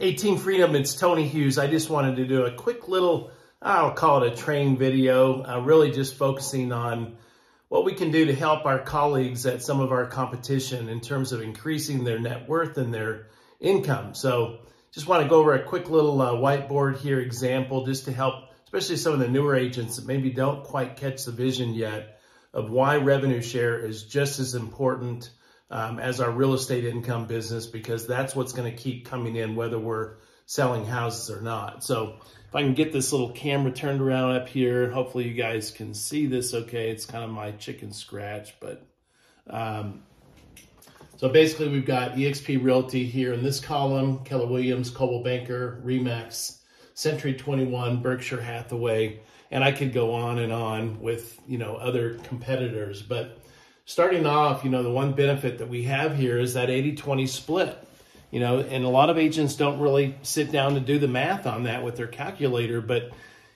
Hey, Team Freedom, it's Tony Hughes. I just wanted to do a quick little, I'll call it a training video, uh, really just focusing on what we can do to help our colleagues at some of our competition in terms of increasing their net worth and their income. So just want to go over a quick little uh, whiteboard here example just to help, especially some of the newer agents that maybe don't quite catch the vision yet of why revenue share is just as important um, as our real estate income business because that's what's going to keep coming in whether we're selling houses or not. So if I can get this little camera turned around up here, hopefully you guys can see this okay. It's kind of my chicken scratch, but um, so basically we've got eXp Realty here in this column, Keller Williams, Coldwell Banker, REMAX, Century 21, Berkshire Hathaway, and I could go on and on with, you know, other competitors, but starting off, you know, the one benefit that we have here is that 80-20 split. You know, and a lot of agents don't really sit down to do the math on that with their calculator, but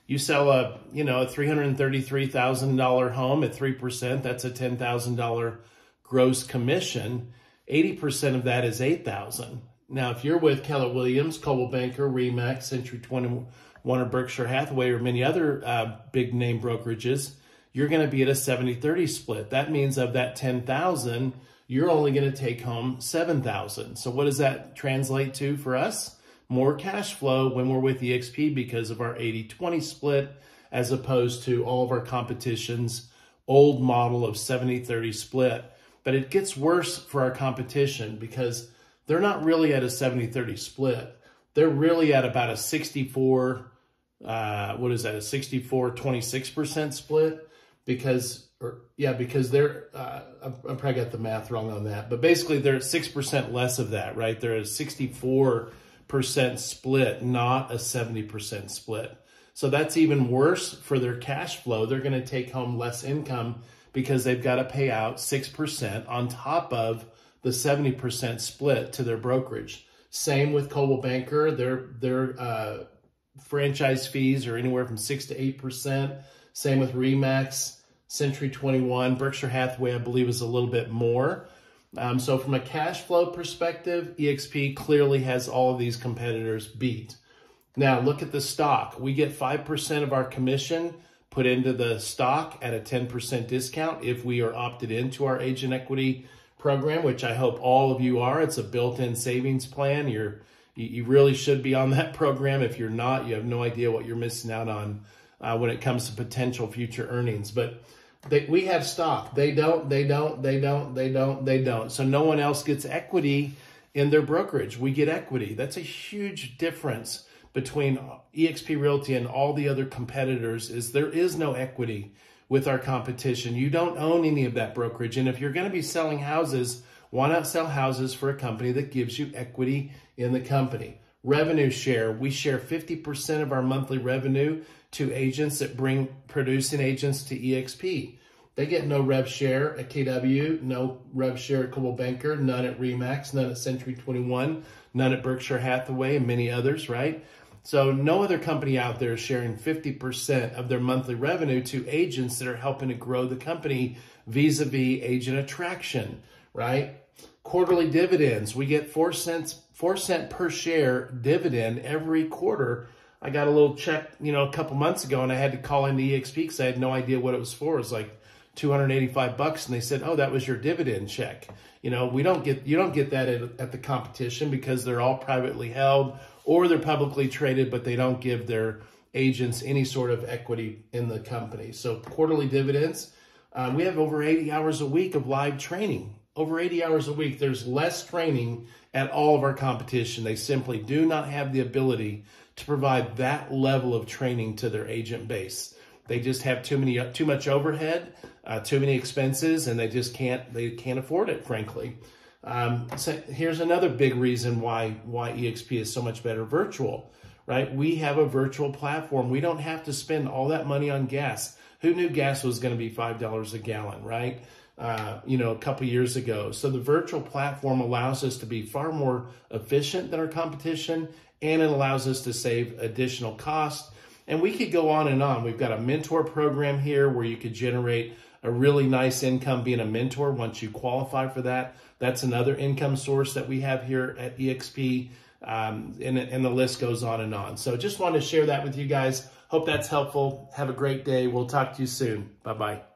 you sell a, you know, a $333,000 home at 3%, that's a $10,000 gross commission. 80% of that is 8,000. Now, if you're with Keller Williams, Coldwell Banker, Remax, Century 21 or Berkshire Hathaway or many other uh, big name brokerages, you're going to be at a 70-30 split. That means of that 10,000, you're only going to take home 7,000. So what does that translate to for us? More cash flow when we're with EXP because of our 80-20 split as opposed to all of our competition's old model of 70-30 split. But it gets worse for our competition because they're not really at a 70-30 split. They're really at about a 64, uh, what is that, a 64, 26% split because, or yeah, because they're, uh, I, probably got the math wrong on that, but basically they're 6% less of that, right? They're a 64% split, not a 70% split. So that's even worse for their cash flow. They're going to take home less income because they've got to pay out 6% on top of the 70% split to their brokerage. Same with Coldwell Banker. Their, their uh, franchise fees are anywhere from 6 to 8%. Same with Remax, Century 21, Berkshire Hathaway, I believe, is a little bit more. Um, so from a cash flow perspective, EXP clearly has all of these competitors beat. Now look at the stock. We get 5% of our commission put into the stock at a 10% discount if we are opted into our agent equity program, which I hope all of you are. It's a built-in savings plan. You're, you really should be on that program. If you're not, you have no idea what you're missing out on uh, when it comes to potential future earnings. But they, we have stock. They don't, they don't, they don't, they don't, they don't. So no one else gets equity in their brokerage. We get equity. That's a huge difference between eXp Realty and all the other competitors is there is no equity with our competition. You don't own any of that brokerage. And if you're going to be selling houses, why not sell houses for a company that gives you equity in the company? Revenue share, we share 50% of our monthly revenue to agents that bring producing agents to EXP. They get no rev share at KW, no rev share at Coldwell Banker, none at Remax, none at Century 21, none at Berkshire Hathaway, and many others, right? So no other company out there is sharing 50% of their monthly revenue to agents that are helping to grow the company vis-a-vis agent attraction, right? Quarterly dividends. We get four cents, four cent per share dividend every quarter I got a little check, you know, a couple months ago and I had to call into EXP because I had no idea what it was for. It was like 285 bucks. And they said, oh, that was your dividend check. You know, we don't get, you don't get that at, at the competition because they're all privately held or they're publicly traded, but they don't give their agents any sort of equity in the company. So quarterly dividends, um, we have over 80 hours a week of live training. Over 80 hours a week. There's less training at all of our competition. They simply do not have the ability to provide that level of training to their agent base. They just have too many, too much overhead, uh, too many expenses, and they just can't, they can't afford it, frankly. Um, so here's another big reason why, why EXP is so much better virtual, right? We have a virtual platform. We don't have to spend all that money on gas. Who knew gas was going to be $5 a gallon, right? Uh, you know, a couple years ago. So the virtual platform allows us to be far more efficient than our competition and it allows us to save additional cost. And we could go on and on. We've got a mentor program here where you could generate a really nice income being a mentor once you qualify for that. That's another income source that we have here at EXP. um, and, and the list goes on and on. So just wanted to share that with you guys. Hope that's helpful. Have a great day. We'll talk to you soon. Bye-bye.